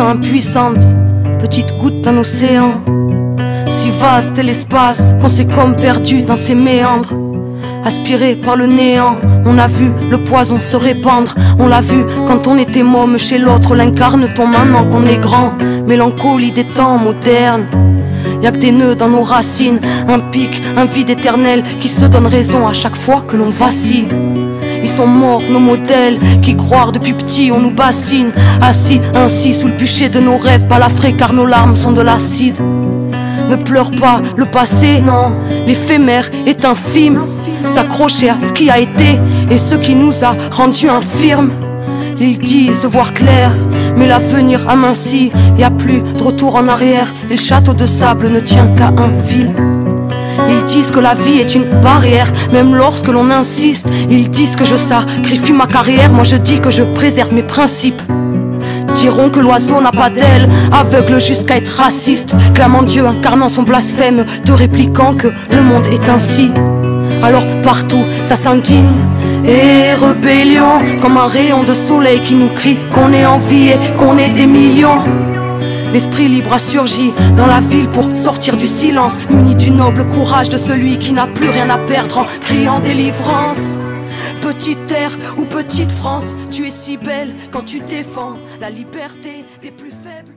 impuissante, petite goutte d'un océan. Si vaste est l'espace qu'on s'est comme perdu dans ses méandres. Aspiré par le néant, on a vu le poison se répandre. On l'a vu quand on était môme chez l'autre, l'incarne-t-on maintenant qu'on est grand. Mélancolie des temps modernes. Y'a que des nœuds dans nos racines, un pic, un vide éternel qui se donne raison à chaque fois que l'on vacille. Ils sont morts, nos modèles, qui croient depuis petit on nous bassine. Assis ainsi sous le bûcher de nos rêves, balafrés car nos larmes sont de l'acide. Ne pleure pas le passé, non, l'éphémère est infime. S'accrocher à ce qui a été et ce qui nous a rendus infirmes. Ils disent voir clair, mais l'avenir aminci, y a plus de retour en arrière, le château de sable ne tient qu'à un fil. Ils disent que la vie est une barrière, même lorsque l'on insiste. Ils disent que je sacrifie ma carrière, moi je dis que je préserve mes principes. Diront que l'oiseau n'a pas d'aile, aveugle jusqu'à être raciste, clamant Dieu incarnant son blasphème, te répliquant que le monde est ainsi. Alors partout, ça s'indigne et rébellion, comme un rayon de soleil qui nous crie qu'on est envie et qu'on est des millions. L'esprit libre a surgi dans la ville pour sortir du silence, muni du noble courage de celui qui n'a plus rien à perdre en criant délivrance. Petite terre ou petite France, tu es si belle quand tu défends la liberté des plus faibles.